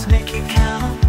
Let's make it count.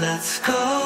Let's go.